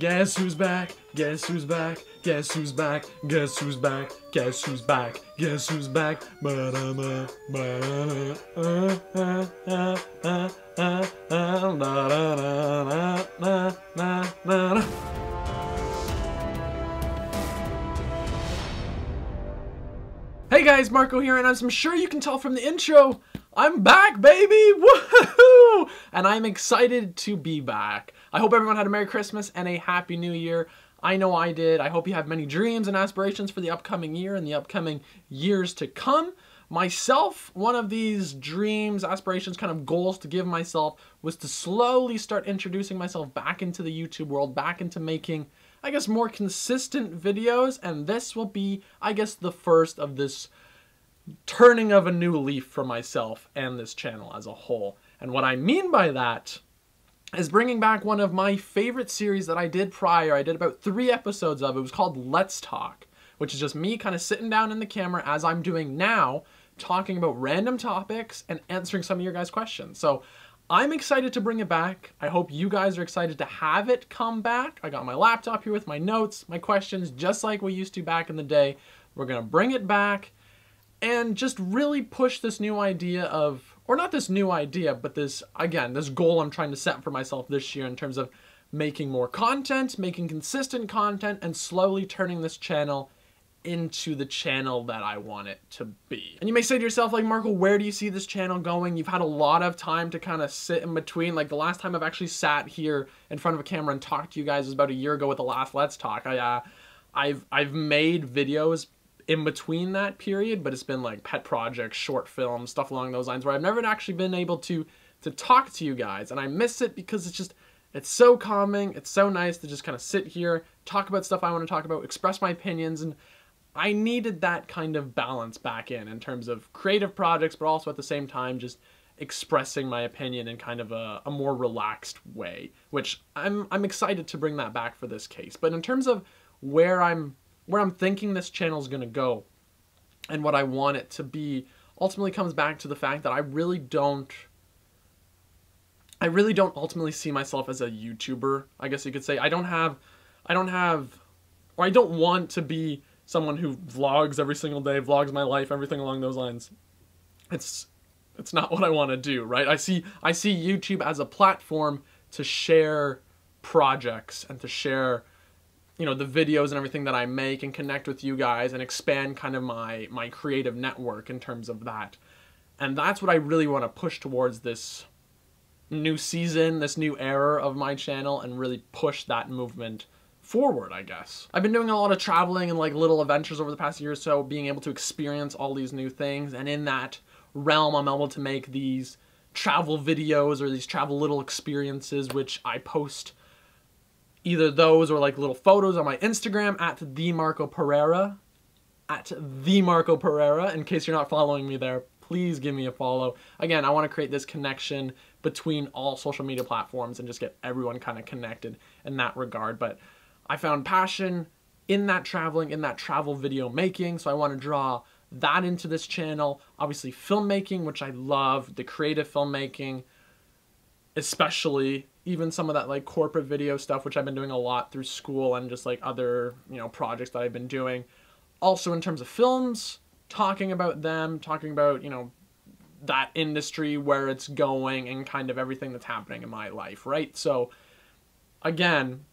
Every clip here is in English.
Guess who's back? Guess who's back? Guess who's back? Guess who's back? Guess who's back? Guess who's back? Hey guys, Marco here, and as I'm sure you can tell from the intro, I'm back, baby! Woohoo! And I'm excited to be back. I hope everyone had a Merry Christmas and a Happy New Year. I know I did. I hope you have many dreams and aspirations for the upcoming year and the upcoming years to come. Myself, one of these dreams, aspirations, kind of goals to give myself was to slowly start introducing myself back into the YouTube world, back into making I guess, more consistent videos, and this will be, I guess, the first of this turning of a new leaf for myself and this channel as a whole. And what I mean by that is bringing back one of my favorite series that I did prior. I did about three episodes of. It was called Let's Talk, which is just me kind of sitting down in the camera as I'm doing now, talking about random topics and answering some of your guys' questions. So I'm excited to bring it back. I hope you guys are excited to have it come back. I got my laptop here with my notes, my questions, just like we used to back in the day. We're gonna bring it back and just really push this new idea of, or not this new idea, but this, again, this goal I'm trying to set for myself this year in terms of making more content, making consistent content, and slowly turning this channel into the channel that I want it to be. And you may say to yourself, like, Marco, where do you see this channel going? You've had a lot of time to kind of sit in between. Like, the last time I've actually sat here in front of a camera and talked to you guys was about a year ago with the last Let's Talk. I, uh, I've, I've made videos in between that period, but it's been like pet projects, short films, stuff along those lines where I've never actually been able to, to talk to you guys. And I miss it because it's just, it's so calming. It's so nice to just kind of sit here, talk about stuff I want to talk about, express my opinions, and I needed that kind of balance back in, in terms of creative projects, but also at the same time just expressing my opinion in kind of a, a more relaxed way, which I'm, I'm excited to bring that back for this case. But in terms of where I'm, where I'm thinking this channel is going to go and what I want it to be, ultimately comes back to the fact that I really don't I really don't ultimately see myself as a YouTuber, I guess you could say. I don't have I don't have or I don't want to be someone who vlogs every single day, vlogs my life, everything along those lines. It's it's not what I want to do, right? I see I see YouTube as a platform to share projects and to share you know the videos and everything that I make and connect with you guys and expand kind of my my creative network in terms of that. And that's what I really want to push towards this new season, this new era of my channel and really push that movement forward, I guess. I've been doing a lot of traveling and like little adventures over the past year or so, being able to experience all these new things. And in that realm, I'm able to make these travel videos or these travel little experiences, which I post either those or like little photos on my Instagram at the Marco Pereira, at the Marco Pereira. In case you're not following me there, please give me a follow. Again, I want to create this connection between all social media platforms and just get everyone kind of connected in that regard. But I found passion in that traveling, in that travel video making, so I want to draw that into this channel. Obviously filmmaking, which I love, the creative filmmaking, especially even some of that like corporate video stuff, which I've been doing a lot through school and just like other, you know, projects that I've been doing. Also in terms of films, talking about them, talking about, you know, that industry, where it's going and kind of everything that's happening in my life, right? So again,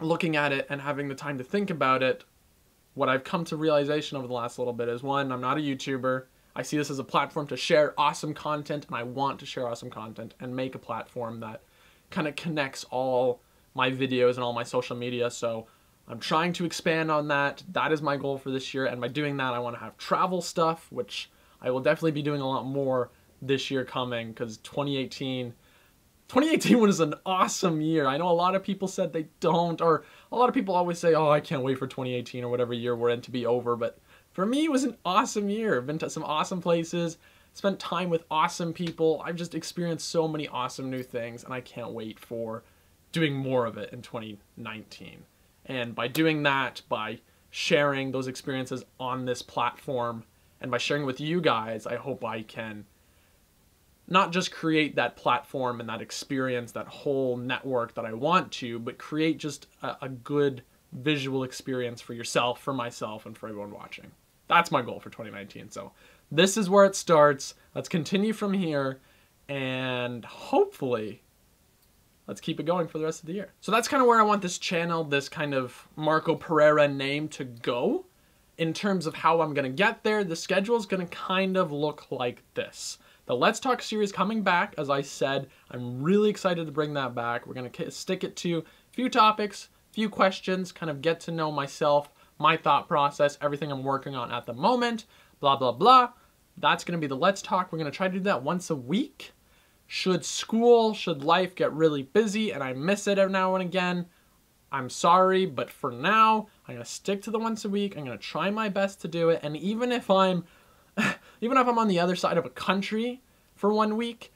looking at it and having the time to think about it, what I've come to realization over the last little bit is one, I'm not a YouTuber. I see this as a platform to share awesome content and I want to share awesome content and make a platform that kind of connects all my videos and all my social media. So I'm trying to expand on that. That is my goal for this year. And by doing that, I want to have travel stuff, which I will definitely be doing a lot more this year coming because 2018 2018 was an awesome year. I know a lot of people said they don't, or a lot of people always say, oh, I can't wait for 2018 or whatever year we're in to be over. But for me, it was an awesome year. I've been to some awesome places, spent time with awesome people. I've just experienced so many awesome new things, and I can't wait for doing more of it in 2019. And by doing that, by sharing those experiences on this platform, and by sharing with you guys, I hope I can not just create that platform and that experience, that whole network that I want to, but create just a, a good visual experience for yourself, for myself, and for everyone watching. That's my goal for 2019. So this is where it starts. Let's continue from here and hopefully let's keep it going for the rest of the year. So that's kind of where I want this channel, this kind of Marco Pereira name to go. In terms of how I'm going to get there, the schedule is going to kind of look like this. The Let's Talk series coming back, as I said, I'm really excited to bring that back. We're going to stick it to a few topics, few questions, kind of get to know myself, my thought process, everything I'm working on at the moment, blah, blah, blah. That's going to be the Let's Talk. We're going to try to do that once a week. Should school, should life get really busy and I miss it every now and again, I'm sorry, but for now, I'm going to stick to the once a week. I'm going to try my best to do it. And even if I'm, even if I'm on the other side of a country for one week,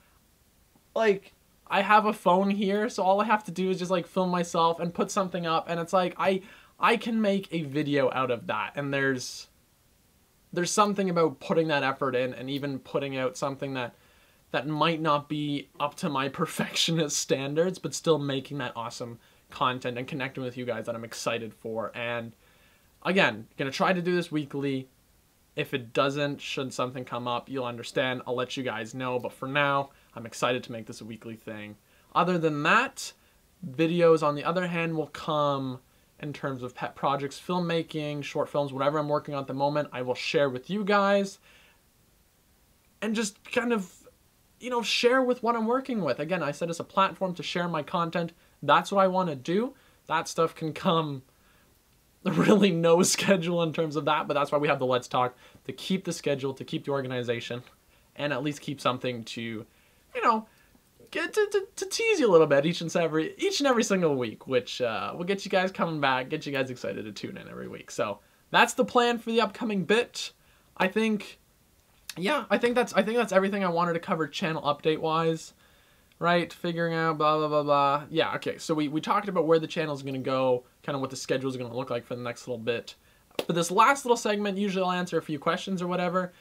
like, I have a phone here, so all I have to do is just like film myself and put something up. And it's like, I, I can make a video out of that. And there's, there's something about putting that effort in and even putting out something that that might not be up to my perfectionist standards, but still making that awesome content and connecting with you guys that I'm excited for. And again, gonna try to do this weekly. If it doesn't, should something come up, you'll understand. I'll let you guys know. But for now, I'm excited to make this a weekly thing. Other than that, videos on the other hand will come in terms of pet projects, filmmaking, short films, whatever I'm working on at the moment, I will share with you guys and just kind of, you know, share with what I'm working with. Again, I said it's a platform to share my content. That's what I want to do. That stuff can come really no schedule in terms of that, but that's why we have the Let's Talk to keep the schedule, to keep the organization, and at least keep something to, you know, to, to, to, tease you a little bit each and every each and every single week, which uh, will get you guys coming back, get you guys excited to tune in every week. So that's the plan for the upcoming bit. I think, yeah, I think that's I think that's everything I wanted to cover channel update wise. Right, figuring out blah blah blah blah. Yeah, okay. So we we talked about where the channel is gonna go, kind of what the schedule is gonna look like for the next little bit. For this last little segment, usually I'll answer a few questions or whatever.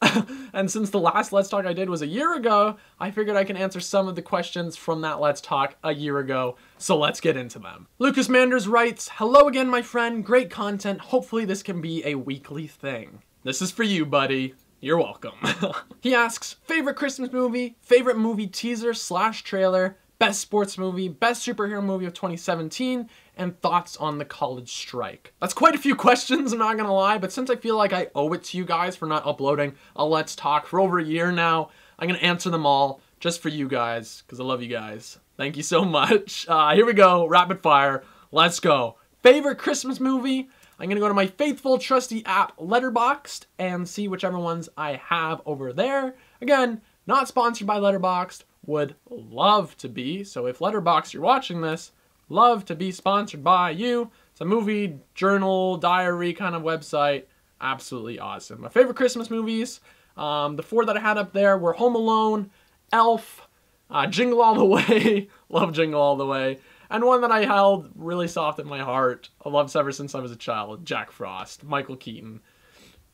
and since the last Let's Talk I did was a year ago, I figured I can answer some of the questions from that Let's Talk a year ago, so let's get into them. Lucas Manders writes, Hello again, my friend. Great content. Hopefully this can be a weekly thing. This is for you, buddy. You're welcome. he asks, favorite Christmas movie, favorite movie teaser slash trailer, best sports movie, best superhero movie of 2017, and thoughts on the college strike. That's quite a few questions, I'm not gonna lie, but since I feel like I owe it to you guys for not uploading a Let's Talk for over a year now, I'm gonna answer them all just for you guys, because I love you guys. Thank you so much. Uh, here we go, rapid fire. Let's go. Favorite Christmas movie? I'm gonna go to my faithful, trusty app, Letterboxd, and see whichever ones I have over there. Again, not sponsored by Letterboxd, would love to be. So if Letterboxd, you're watching this, love to be sponsored by you. It's a movie, journal, diary kind of website. Absolutely awesome. My favorite Christmas movies, um, the four that I had up there were Home Alone, Elf, uh, Jingle All the Way, love Jingle All the Way, and one that I held really soft in my heart, I loved ever since I was a child, Jack Frost, Michael Keaton.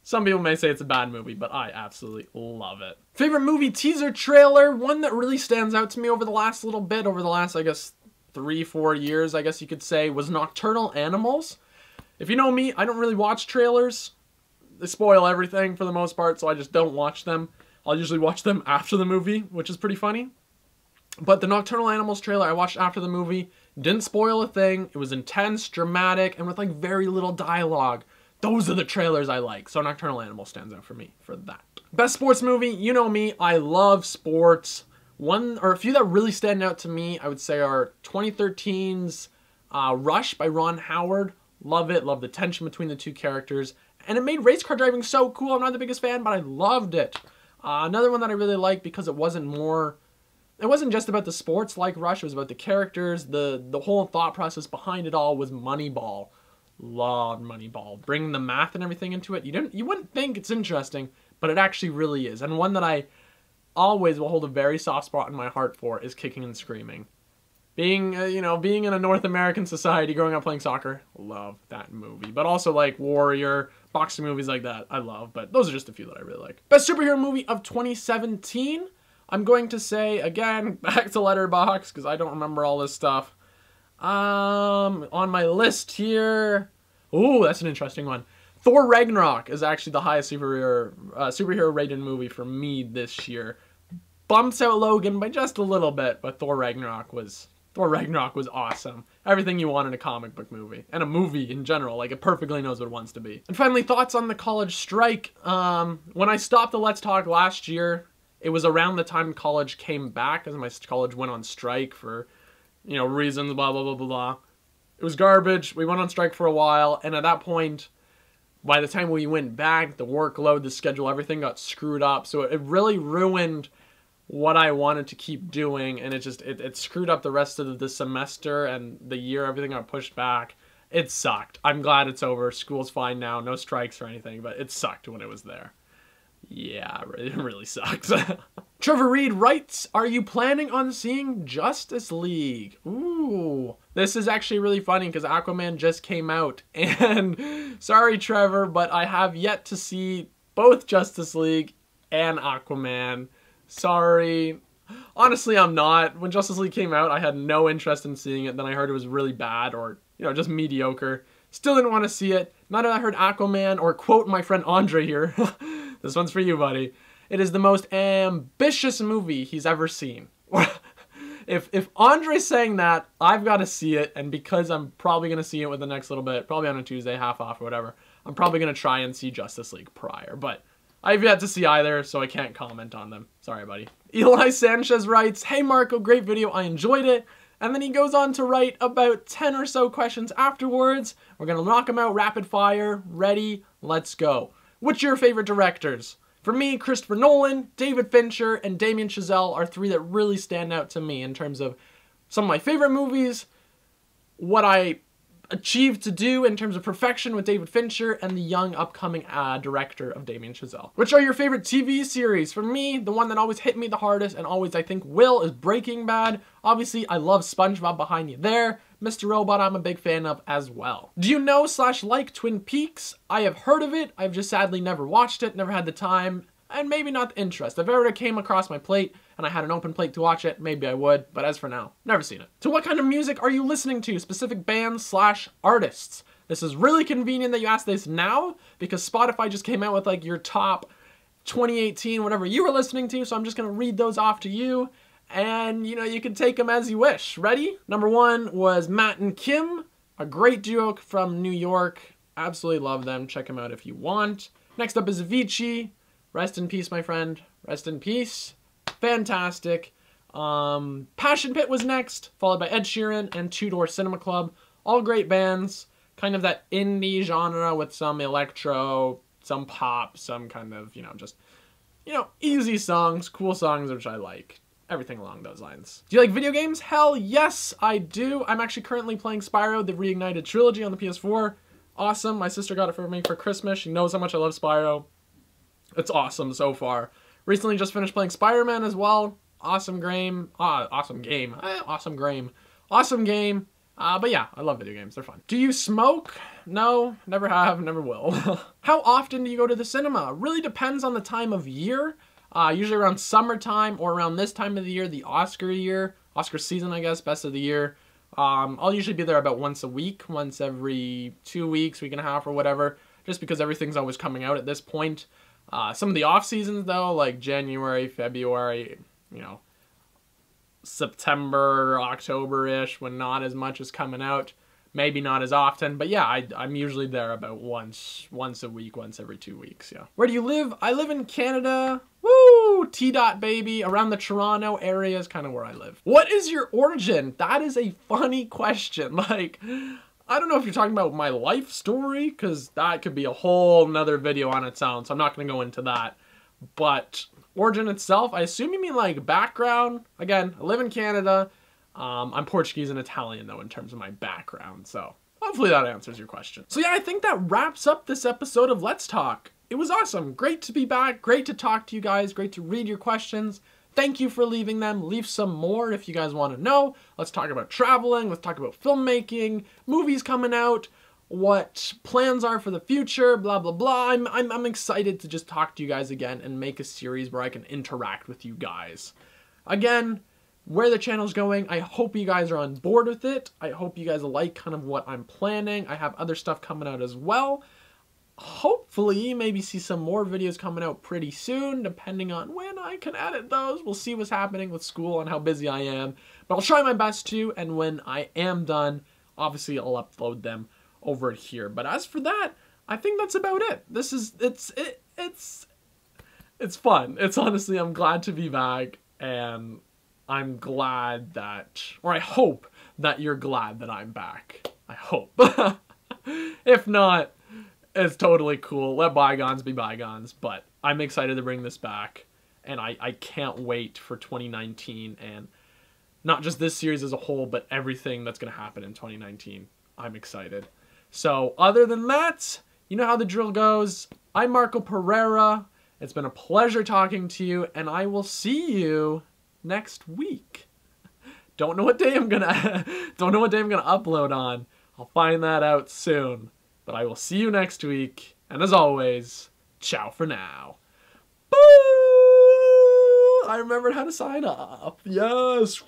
Some people may say it's a bad movie, but I absolutely love it. Favorite movie teaser trailer, one that really stands out to me over the last little bit, over the last, I guess, three, four years, I guess you could say, was Nocturnal Animals. If you know me, I don't really watch trailers. They spoil everything for the most part, so I just don't watch them. I'll usually watch them after the movie, which is pretty funny. But the Nocturnal Animals trailer I watched after the movie didn't spoil a thing. It was intense, dramatic, and with like very little dialogue. Those are the trailers I like. So Nocturnal Animal stands out for me for that. Best sports movie, you know me, I love sports. One or a few that really stand out to me, I would say, are 2013's uh, Rush by Ron Howard. Love it. Love the tension between the two characters. And it made race car driving so cool. I'm not the biggest fan, but I loved it. Uh, another one that I really liked because it wasn't more. It wasn't just about the sports like Rush. It was about the characters. The the whole thought process behind it all was Moneyball. Loved Moneyball. Bringing the math and everything into it. You didn't. You wouldn't think it's interesting, but it actually really is. And one that I always will hold a very soft spot in my heart for is kicking and screaming. Being, uh, you know, being in a North American society, growing up playing soccer, love that movie. But also like Warrior, boxing movies like that, I love. But those are just a few that I really like. Best superhero movie of 2017. I'm going to say, again, back to Letterboxd, because I don't remember all this stuff. Um, on my list here, ooh, that's an interesting one. Thor Ragnarok is actually the highest superhero uh, superhero rated movie for me this year. Bumps out Logan by just a little bit, but Thor Ragnarok was Thor Ragnarok was awesome. Everything you want in a comic book movie and a movie in general, like it perfectly knows what it wants to be. And finally, thoughts on the college strike. Um, when I stopped the Let's Talk last year, it was around the time college came back, as my college went on strike for, you know, reasons. Blah blah blah blah blah. It was garbage. We went on strike for a while, and at that point, by the time we went back, the workload, the schedule, everything got screwed up. So it really ruined what I wanted to keep doing, and it just it, it screwed up the rest of the semester and the year. Everything got pushed back. It sucked. I'm glad it's over. School's fine now. No strikes or anything, but it sucked when it was there. Yeah, it really sucks. Trevor Reed writes, Are you planning on seeing Justice League? Ooh. This is actually really funny because Aquaman just came out. And sorry, Trevor, but I have yet to see both Justice League and Aquaman. Sorry. Honestly, I'm not. When Justice League came out, I had no interest in seeing it. Then I heard it was really bad or, you know, just mediocre. Still didn't want to see it. Not that I heard Aquaman, or quote my friend Andre here, this one's for you, buddy. It is the most ambitious movie he's ever seen. if if Andre's saying that, I've got to see it, and because I'm probably gonna see it with the next little bit, probably on a Tuesday, half off or whatever, I'm probably gonna try and see Justice League prior. But I've yet to see either, so I can't comment on them. Sorry, buddy. Eli Sanchez writes, Hey Marco, great video, I enjoyed it. And then he goes on to write about 10 or so questions afterwards. We're gonna knock them out rapid fire. Ready? Let's go. What's your favorite directors? For me, Christopher Nolan, David Fincher, and Damien Chazelle are three that really stand out to me in terms of some of my favorite movies, what I achieved to do in terms of perfection with David Fincher and the young upcoming uh, director of Damien Chazelle. Which are your favorite TV series? For me, the one that always hit me the hardest and always I think will is Breaking Bad. Obviously, I love SpongeBob behind you there. Mr. Robot I'm a big fan of as well. Do you know slash like Twin Peaks? I have heard of it. I've just sadly never watched it, never had the time, and maybe not the interest. If ever it came across my plate and I had an open plate to watch it, maybe I would, but as for now, never seen it. So what kind of music are you listening to? Specific bands slash artists? This is really convenient that you ask this now because Spotify just came out with like your top 2018, whatever you were listening to, so I'm just gonna read those off to you and you know, you can take them as you wish. Ready? Number one was Matt and Kim, a great duo from New York. Absolutely love them. Check them out if you want. Next up is Avicii. Rest in peace, my friend. Rest in peace. Fantastic. Um, Passion Pit was next, followed by Ed Sheeran and Two Door Cinema Club. All great bands. Kind of that indie genre with some electro, some pop, some kind of, you know, just, you know, easy songs, cool songs, which I like everything along those lines. Do you like video games? Hell yes, I do. I'm actually currently playing Spyro, the Reignited Trilogy on the PS4. Awesome. My sister got it for me for Christmas. She knows how much I love Spyro. It's awesome so far. Recently just finished playing Spider-Man as well. Awesome game. Ah, awesome game. Eh, awesome game. Awesome game. Uh, but yeah, I love video games. They're fun. Do you smoke? No, never have, never will. How often do you go to the cinema? Really depends on the time of year. Uh, usually around summertime or around this time of the year, the Oscar year, Oscar season, I guess, best of the year. Um, I'll usually be there about once a week, once every two weeks, week and a half, or whatever, just because everything's always coming out at this point. Uh, some of the off seasons though, like January, February, you know, September, October ish, when not as much is coming out, maybe not as often, but yeah, I, am usually there about once, once a week, once every two weeks. Yeah. Where do you live? I live in Canada. Woo! T dot baby. Around the Toronto area is kind of where I live. What is your origin? That is a funny question. Like, I don't know if you're talking about my life story, because that could be a whole nother video on its own, so I'm not going to go into that. But origin itself, I assume you mean like background. Again, I live in Canada. Um, I'm Portuguese and Italian though in terms of my background, so hopefully that answers your question. So yeah, I think that wraps up this episode of Let's Talk. It was awesome. Great to be back. Great to talk to you guys. Great to read your questions. Thank you for leaving them. Leave some more if you guys want to know. Let's talk about traveling. Let's talk about filmmaking, movies coming out, what plans are for the future, blah, blah, blah. I'm, I'm, I'm excited to just talk to you guys again and make a series where I can interact with you guys. Again, where the channel's going, I hope you guys are on board with it. I hope you guys like kind of what I'm planning. I have other stuff coming out as well. Hopefully, maybe see some more videos coming out pretty soon, depending on when I can edit those. We'll see what's happening with school and how busy I am. But I'll try my best to, and when I am done, obviously I'll upload them over here. But as for that, I think that's about it. This is it's it, it's it's fun. It's honestly I'm glad to be back and I'm glad that or I hope that you're glad that I'm back. I hope. if not, it's totally cool. Let bygones be bygones, but I'm excited to bring this back and I, I can't wait for 2019 and not just this series as a whole, but everything that's going to happen in 2019. I'm excited. So, other than that, you know how the drill goes. I'm Marco Pereira. It's been a pleasure talking to you, and I will see you next week. Don't know what day I'm gonna don't know what day I'm gonna upload on. I'll find that out soon. But I will see you next week, and as always, ciao for now. Boo! I remembered how to sign up. Yes.